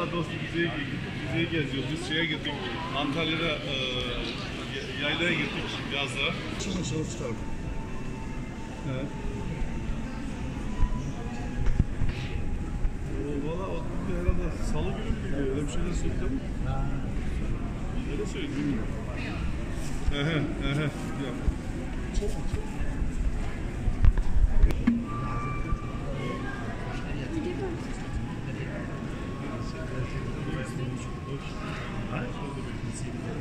dostum müzeye, müzeye geziyoruz. Biz şeye gittik. Antalya'da e, yaylaya gittik yazda. Şimdi soru çıkardım. Evet. Valla o herhalde salı günü mü gidiyor? Öyle bir şeyler söyledi mi? Öyle söyledi bilmiyorum. Ehe, ehe. Ya.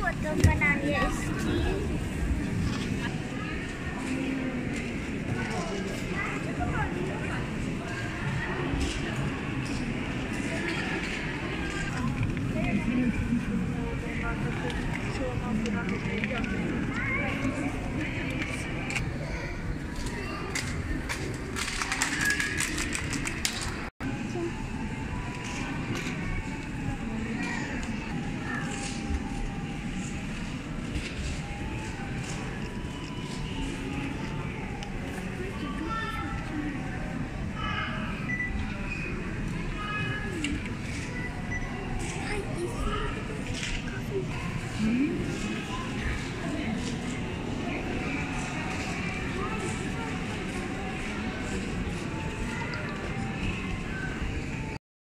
Foto kanalnya SD. Thank you.